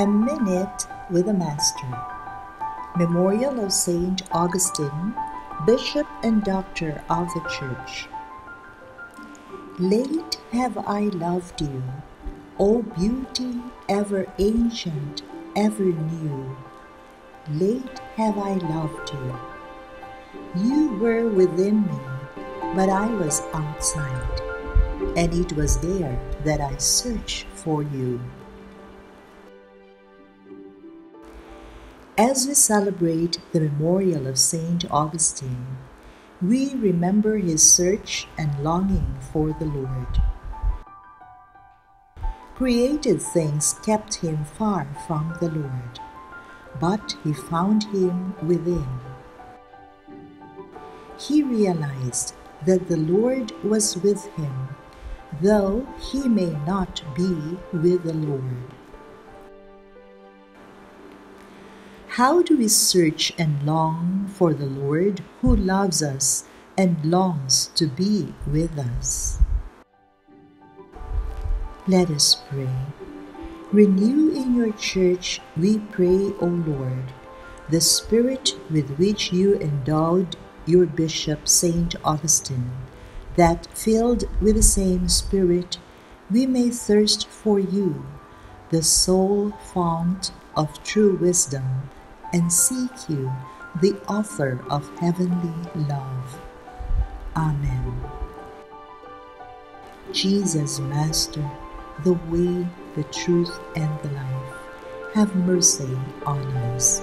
A Minute with a Master. Memorial of Saint Augustine, Bishop and Doctor of the Church. Late have I loved you, O beauty ever ancient, ever new. Late have I loved you. You were within me, but I was outside, and it was there that I searched for you. As we celebrate the memorial of Saint Augustine, we remember his search and longing for the Lord. Created things kept him far from the Lord, but he found him within. He realized that the Lord was with him, though he may not be with the Lord. How do we search and long for the Lord who loves us and longs to be with us? Let us pray. Renew in your church, we pray, O Lord, the spirit with which you endowed your Bishop Saint Augustine, that filled with the same spirit, we may thirst for you, the sole fount of true wisdom and seek you, the author of heavenly love. Amen. Jesus, Master, the way, the truth, and the life, have mercy on us.